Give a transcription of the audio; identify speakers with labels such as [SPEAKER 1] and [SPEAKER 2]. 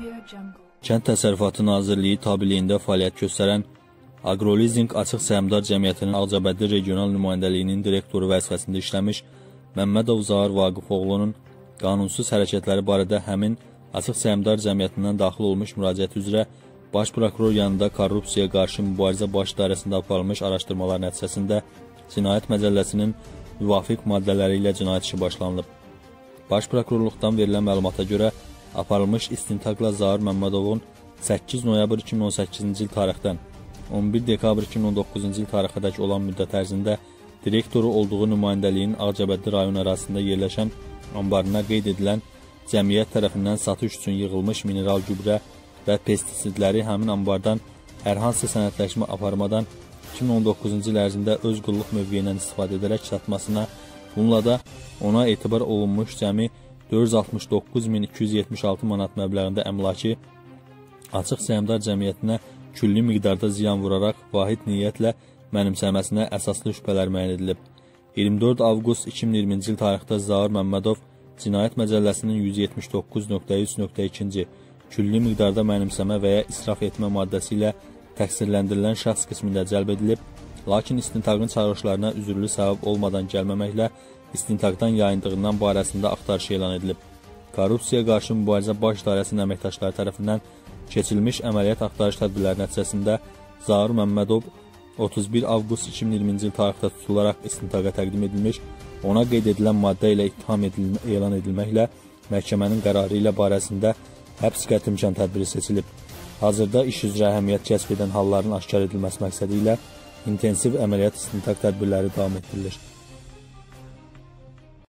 [SPEAKER 1] Kənd Təsərrüfatı Nazirliyi tabeliyində fəaliyyət göstərən Aqrolizing Açıq Səhmdar Cəmiyyətinin Ağcabədi regional nümayəndəliyinin direktoru vəzifəsində işləmiş Məmmədov Zahir Vaqifoğlunun qanunsuz hərəkətləri barədə həmin Açıq Səhmdar Cəmiyyətindən daxil olmuş müraciət üzrə Baş prokuror yanında korrupsiyaya qarşı mübarizə baş idarəsində aparılmış araşdırmalar nəticəsində Cinayət Məcəlləsinin müvafiq maddələri ilə cinayət işi başlanılıb. Baş prokurorluqdan verilən məlumata görə aparılmış istintaqla Zahir Məmmədovun 8 noyabr 2018-ci il tarixdən 11 dekabr 2019-cu il tarixədək olan müddət ərzində direktoru olduğu nümayəndəliyin Ağcabədi rayon ərazisində yerləşən anbarına qeyd edilən cəmiyyət tərəfindən satış üçün yığılmış mineral gübrə və pestisidləri həmin anbardan hər hansı sənədləşmə aparmadan 2019-cu il ərzində öz qulluq mövqeyindən istifadə edərək satmasına, bununla da ona etibar olunmuş cəmi 469276 manat məbləğində əmlaki açıq səhmdar cəmiyyətinə külli miqdarda ziyan vuraraq vahid niyyətlə mənimsəməsinə əsaslı şübhələr müəyyən edilib. 24 avqust 2020-ci il tarixdə Zahir Məmmədov Cinayət Məcəlləsinin 179.3.2-ci külli miqdarda mənimsəmə və ya israf etmə maddəsi ilə təqsirləndirilən şəxs qismində cəlb edilib, lakin istintaqın çağırışlarına üzürlü səbəb olmadan gəlməməklə istintaqdan yayındığından barəsində axtarış elan edilib. Korrupsiyaya qarşı mübarizə baş idarəsinin əməkdaşları tərəfindən keçirilmiş əməliyyat axtarış tədbirləri nəticəsində Zahir Məmmədov 31 avqust 2020-ci il tarixdə tutularaq istintaqa təqdim edilmiş, ona qeyd edilən maddə ilə ittiham edilmə, elan edilməklə məhkəmənin qərarı ilə barəsində həbs qəti imkan tədbiri seçilib. Hazırda iş üzrə əhəmiyyət kəsb edən halların aşkar edilməsi məqsədi ilə intensiv əməliyyat istintaq tədbirləri davam etdirilir.